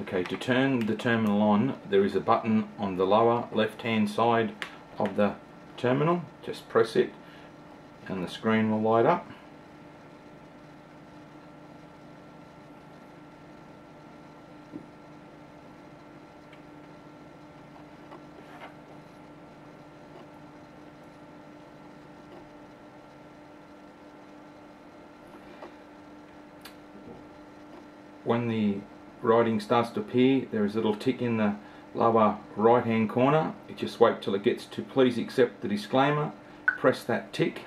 Okay, to turn the terminal on, there is a button on the lower left hand side of the terminal. Just press it and the screen will light up. when the writing starts to appear there is a little tick in the lower right hand corner. You just wait till it gets to please accept the disclaimer. Press that tick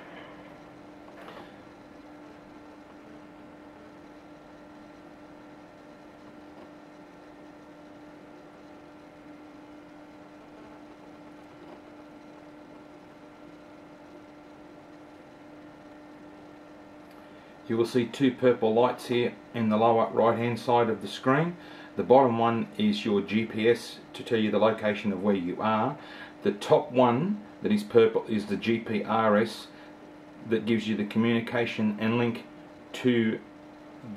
you will see two purple lights here in the lower right hand side of the screen. The bottom one is your GPS to tell you the location of where you are. The top one that is purple is the GPRS that gives you the communication and link to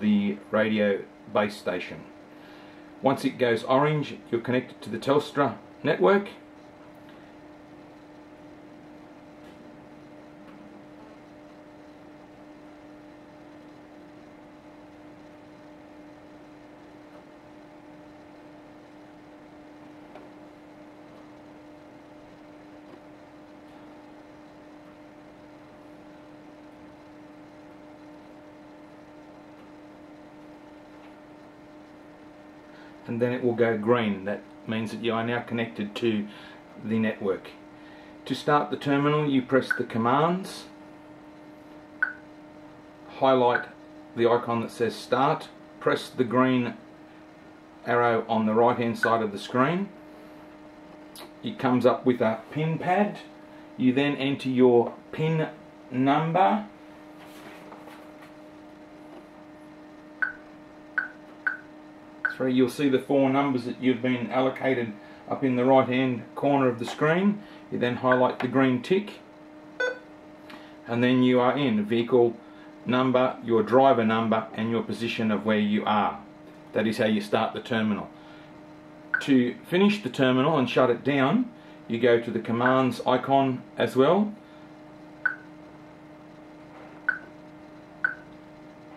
the radio base station. Once it goes orange you're connected to the Telstra network and then it will go green. That means that you are now connected to the network. To start the terminal you press the commands, highlight the icon that says start, press the green arrow on the right hand side of the screen. It comes up with a pin pad. You then enter your pin number you'll see the four numbers that you've been allocated up in the right hand corner of the screen. You then highlight the green tick and then you are in vehicle number, your driver number and your position of where you are. That is how you start the terminal. To finish the terminal and shut it down, you go to the commands icon as well.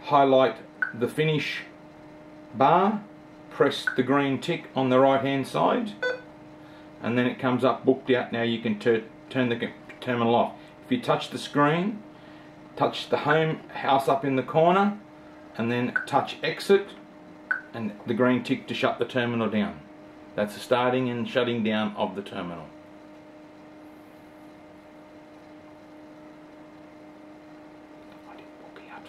Highlight the finish bar press the green tick on the right hand side and then it comes up booked out now you can turn the terminal off. If you touch the screen touch the home house up in the corner and then touch exit and the green tick to shut the terminal down. That's the starting and shutting down of the terminal. I didn't out